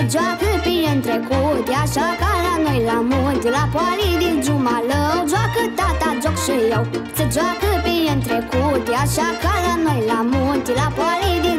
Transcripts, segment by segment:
în trecut. E așa ca la noi la munte La poalii din Jumalău Joacă tata, joc și eu Se joacă pe în trecut. E așa ca la noi la munte La poalii din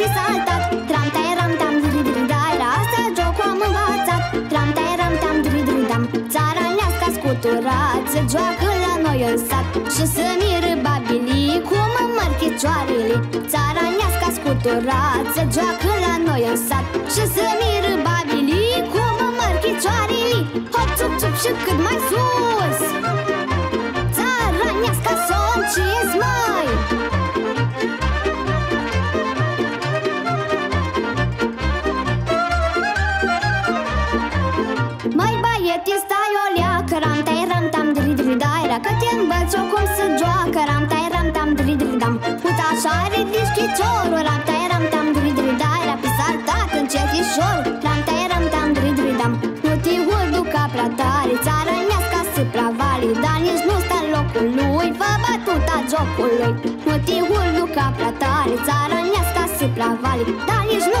șor și pe saltat. Tram teram tam dri dri daira Asta jocul am învățat. Tram teram tam dri dri dam. Țara nească scuturat Se joacă la noi în sat. Și să miră babilii Cum măr chicioarele Țara nească scuturat Se joacă la noi în sat. Și să miră babilii Cum măr chicioarele Hop, ciup, ciup și cât mai sus dri daira Că te învăț eu cum să joacă Ram tai ram tam dri dri dam. Uite așa ridici chiciorul Ram tai ram tam dri dri daira Pe saltat încetișor Ram tai ram tam dri dri dam. Nu te urdu ca prea tare Țara nească să prea vale Dar nici nu sta în locul lui Fă bătuta jocului. Nu te urdu ca prea tare Țara nească să prea vale Dar nici nu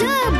should